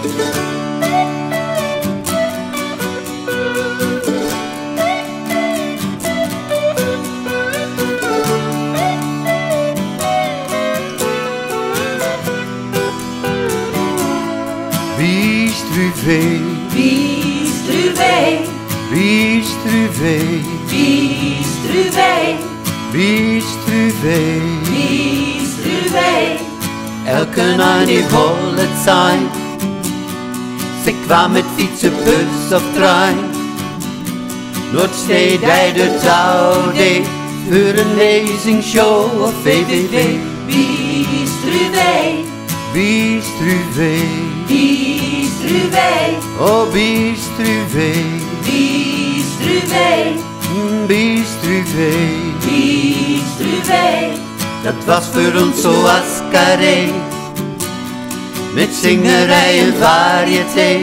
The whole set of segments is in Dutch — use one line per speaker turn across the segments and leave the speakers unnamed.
Bistruvé,
Bistruvé,
bistruvé,
Bistruvé,
bistruvé.
Bistruvé.
Elke nacht die volle tijd. Ze kwam met fietsen, bus of trein. Hij de touw deed voor een lezingshow of VVV.
Bistruvé,
Bistruvé,
Bistruvé,
oh bistruvé,
Bistruvé,
mm, bistruvé.
Bistruvé.
Dat was voor ons zoals carré. Met zingerij en variété.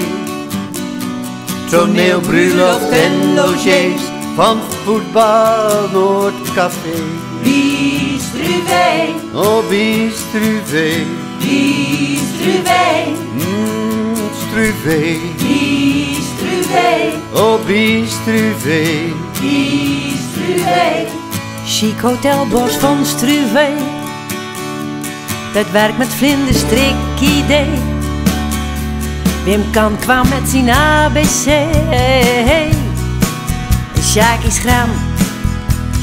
Toneel, bruiloft en logés. Van voetbal, Noordcafé.
Bistruvé,
Oh, bistruvé.
Bistruvé,
Mm, struvé.
Bistruvé,
Oh, bistruvé.
Bistruvé.
Chic Hotel Bos van Struve. Dat werkt met vlinderstrik idee. Wim Kan kwam met zijn ABC. Sjaki Schram,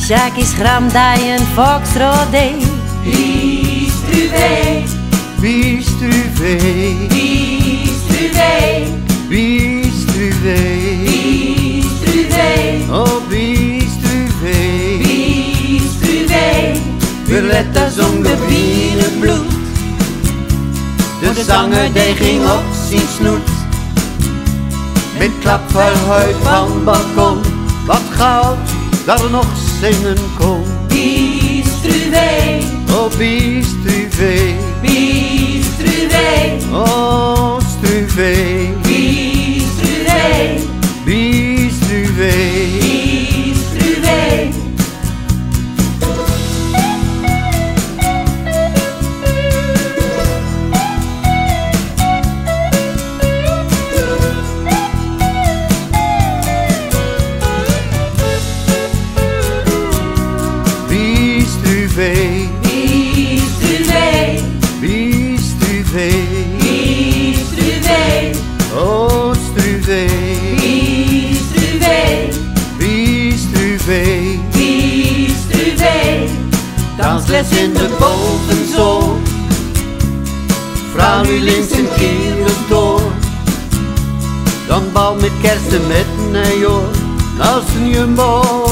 Sjaki Schram, die een foxtrot deed.
Bistruvé,
Bistruvé.
Bistruvé,
Bistruvé.
Bistruvé,
Oh, bistruvé.
Bistruvé.
Violetta zong de bienenbloed. De zanger die ging op zijn snoet. Met klap van balkon. Wat goud daar nog zingen kon.
Bistruvé,
Oh, bistruvé.
Bistruvé,
Oh,
Bistruvé.
Bistruvé, Oh, struvé.
Bistruvé,
Bistruvé.
Bistruvé.
Dansles in de bovenzool. Vrouw nu links en kieren door. Dan bal met kersen met een. Als een jumbo